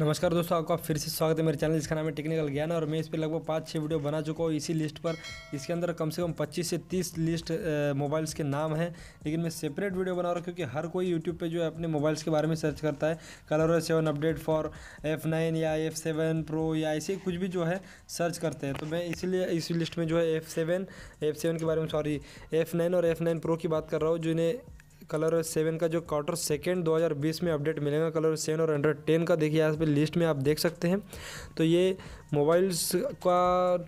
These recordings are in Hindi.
नमस्कार दोस्तों, आपका फिर से स्वागत है मेरे चैनल, जिसका नाम है टेक्निकल ज्ञान, और मैं इस पर लगभग पाँच छः वीडियो बना चुका हूँ इसी लिस्ट पर। इसके अंदर कम से कम 25 से 30 लिस्ट मोबाइल्स के नाम हैं, लेकिन मैं सेपरेट वीडियो बना रहा हूँ, क्योंकि हर कोई यूट्यूब पे जो है अपने मोबाइल्स के बारे में सर्च करता है। Color seven update for F या एफ़ प्रो या ऐसे कुछ भी जो है सर्च करते हैं। तो मैं इसीलिए इस लिस्ट में जो है एफ़ सेवन के बारे में सॉरी एफ़ और एफ़ प्रो की बात कर रहा हूँ जिन्हें कलर सेवन का जो क्वार्टर सेकेंड 2020 में अपडेट मिलेगा कलर सेवन और अंडर टेन का, देखिए यहाँ पे लिस्ट में आप देख सकते हैं। तो ये मोबाइल्स का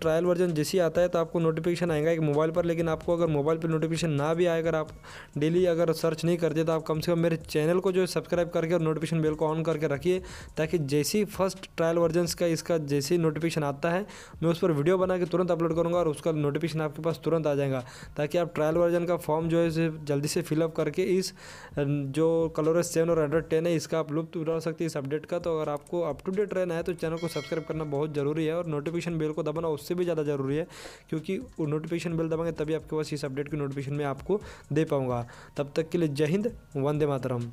ट्रायल वर्जन जैसे ही आता है तो आपको नोटिफिकेशन आएगा एक मोबाइल पर, लेकिन आपको अगर मोबाइल पर नोटिफिकेशन ना भी आए अगर आप डेली अगर सर्च नहीं करते तो आप कम से कम मेरे चैनल को जो है सब्सक्राइब करके और नोटिफिकेशन बेल को ऑन करके रखिए, ताकि जैसी फ़र्स्ट ट्रायल वर्जन का इसका जैसे ही नोटिफिकेशन आता है, मैं उस पर वीडियो बना के तुरंत अपलोड करूँगा और उसका नोटिफिकेशन आपके पास तुरंत आ जाएगा, ताकि आप ट्रायल वर्जन का फॉर्म जो है जल्दी से फिलअप करके इस जो कलर सेवन और हंड्रेड टेन है, इसका आप लुप्त उठा सकते हैं इस अपडेट का। तो अगर आपको अप टू डेट रहना है तो चैनल को सब्सक्राइब करना बहुत ज़रूरी है और नोटिफिकेशन बिल को दबाना उससे भी ज़्यादा ज़रूरी है, क्योंकि नोटिफिकेशन बिल दबाएँगे तभी आपके पास इस अपडेट की नोटिफिकेशन में आपको दे पाऊँगा। तब तक के लिए जय हिंद, वंदे मातरम।